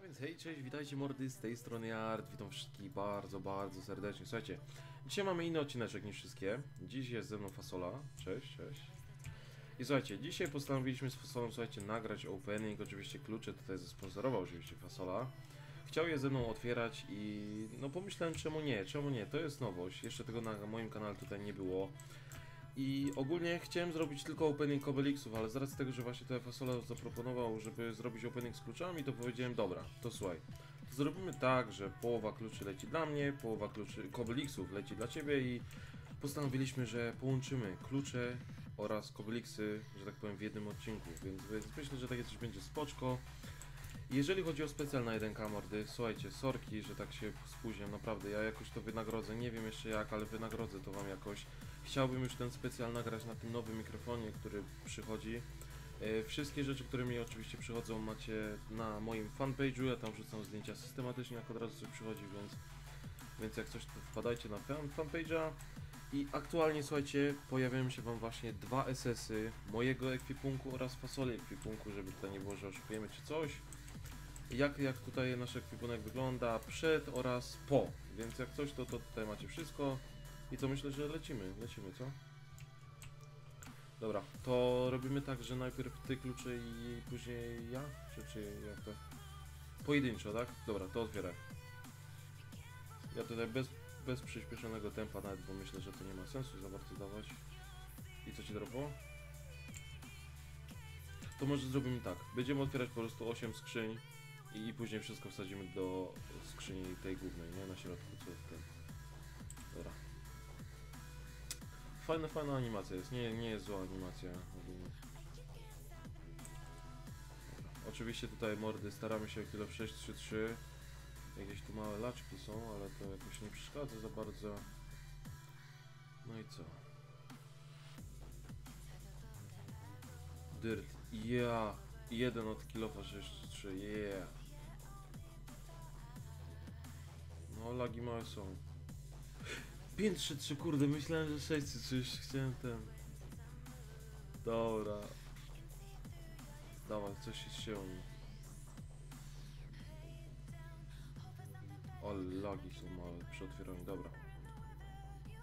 więc hej, cześć, witajcie mordy, z tej strony Art, witam wszystkich bardzo, bardzo serdecznie. Słuchajcie, dzisiaj mamy inny odcineczek niż wszystkie. Dziś jest ze mną Fasola, cześć, cześć. I słuchajcie, dzisiaj postanowiliśmy z Fasolą, słuchajcie, nagrać opening, oczywiście klucze tutaj zasponsorował oczywiście Fasola. Chciał je ze mną otwierać i no pomyślałem czemu nie, czemu nie, to jest nowość, jeszcze tego na moim kanale tutaj nie było. I ogólnie chciałem zrobić tylko opening Obelixów, ale z racji tego, że właśnie tutaj Fasola zaproponował, żeby zrobić opening z kluczami, to powiedziałem, dobra, to słuchaj, to zrobimy tak, że połowa kluczy leci dla mnie, połowa kluczy Kobelixów leci dla ciebie i postanowiliśmy, że połączymy klucze oraz Kobelixy, że tak powiem, w jednym odcinku, więc myślę, że takie coś będzie spoczko. Jeżeli chodzi o specjal na 1K mordy, słuchajcie, sorki, że tak się spóźniam, naprawdę, ja jakoś to wynagrodzę, nie wiem jeszcze jak, ale wynagrodzę to wam jakoś. Chciałbym już ten specjal nagrać na tym nowym mikrofonie, który przychodzi. E, Wszystkie rzeczy, które mi oczywiście przychodzą macie na moim fanpage'u, ja tam wrzucam zdjęcia systematycznie, jak od razu coś przychodzi, więc, więc jak coś to wpadajcie na fan, fanpage'a. I aktualnie, słuchajcie, pojawiają się Wam właśnie dwa SS-y mojego ekwipunku oraz fasoli ekwipunku, żeby tutaj nie było, że oszukujemy czy coś. Jak, jak tutaj nasz ekwipunek wygląda przed oraz po, więc jak coś, to, to tutaj macie wszystko. I to myślę, że lecimy, lecimy, co? Dobra, to robimy tak, że najpierw ty klucze i później ja? Czy, czy jak to? Pojedynczo, tak? Dobra, to otwieraj. Ja tutaj bez, bez przyspieszonego tempa nawet, bo myślę, że to nie ma sensu za bardzo dawać. I co ci dropo? To może zrobimy tak. Będziemy otwierać po prostu 8 skrzyń i, później wszystko wsadzimy do skrzyni tej głównej, nie? Na środku, co w tym. Dobra. Fajna, fajna animacja jest, nie, nie jest zła animacja ogólnie. Oczywiście tutaj mordy staramy się kilo 6-3-3. Jakieś tu małe laczki są, ale to jakoś nie przeszkadza za bardzo. No i co? Dirt, yeah! Jeden od kilofa 6-3, yeah! No, lagi małe są. 5-3-3, kurde, myślałem, że 6-3, już chciałem ten... Dobra. Dawaj, coś się mi. O, lagi są małe przy otwieraniu, dobra.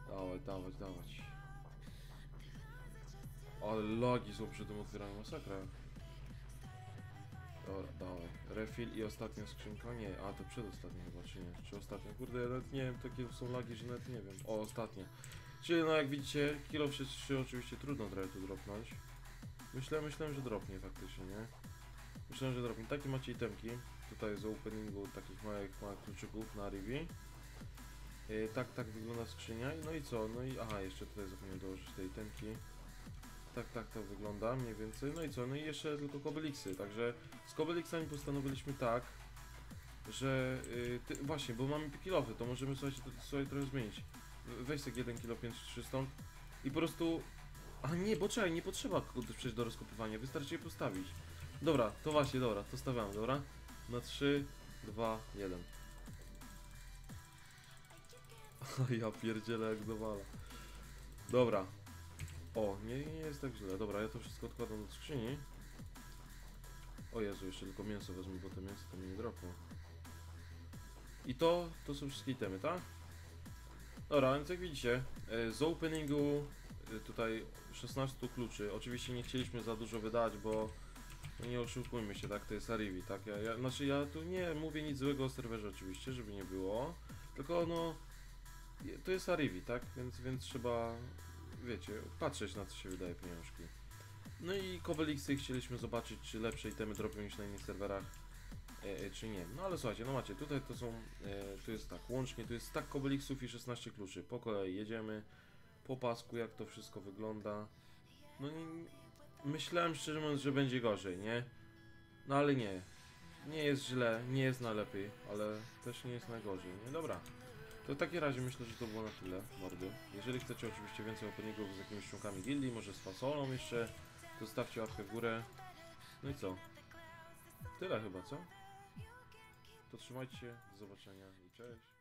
Dawaj, dawać, dawać. Ale lagi są przy tym otwieraniu, masakra. Dobra, dawaj. Refill i ostatnia skrzynka? Nie, a to przedostatnia chyba, czy nie? Czy ostatnia? Kurde, ja nawet nie wiem, takie są lagi, że nawet nie wiem. O, ostatnia. Czyli no jak widzicie, kilo 3 oczywiście trudno trochę tu dropnąć. Myślałem, myślałem, że dropnie faktycznie, nie? Myślałem, że dropnie. Takie macie itemki. Tutaj z openingu takich małych, małych kluczyków na Rivi. Yy, tak, tak wygląda skrzynia. No i co? No i aha, jeszcze tutaj zapomniałem dołożyć te itemki. Tak, tak to wygląda mniej więcej. No i co? No i jeszcze tylko Kobelixy. Także z Kobelixami postanowiliśmy tak, że yy, ty, właśnie, bo mamy kilowy, to możemy to, sobie trochę zmienić. Weź sobie 1 kilo 5 3 stąd i po prostu. A nie, bo czekaj, nie potrzeba kurde, przejść do rozkopywania, wystarczy je postawić. Dobra, to właśnie, dobra, to stawiam, dobra? Na 3, 2, 1. ja pierdzielę jak dowala. Dobra. O, nie, nie jest tak źle. Dobra, ja to wszystko odkładam do skrzyni. O Jezu, jeszcze tylko mięso wezmę, bo to mięso to mi nie dropło. I to, to są wszystkie itemy, tak? Dobra, więc jak widzicie, e, z openingu e, tutaj 16 kluczy. Oczywiście nie chcieliśmy za dużo wydać, bo nie oszukujmy się, tak? To jest Arivi, tak? Ja, ja, znaczy ja tu nie mówię nic złego o serwerze oczywiście, żeby nie było. Tylko no, to jest Arivi, tak? Więc, więc trzeba, wiecie, patrzeć na co się wydaje pieniążki. No i Kobelixy chcieliśmy zobaczyć, czy lepsze itemy dropią niż na innych serwerach, e, e, czy nie. No ale słuchajcie, no macie, tutaj to są, e, jest tak, łącznie tu jest stack Kobelixów i 16 kluczy. Po kolei jedziemy, po pasku jak to wszystko wygląda. No nie, myślałem szczerze mówiąc, że będzie gorzej, nie? No ale nie. Nie jest źle, nie jest najlepiej, ale też nie jest najgorzej, nie? Dobra. To w takim razie myślę, że to było na tyle, mordy. Jeżeli chcecie oczywiście więcej openingów z jakimiś członkami gildii, może z fasolą jeszcze, to zostawcie łapkę w górę. No i co? Tyle chyba, co? To trzymajcie się, do zobaczenia i cześć.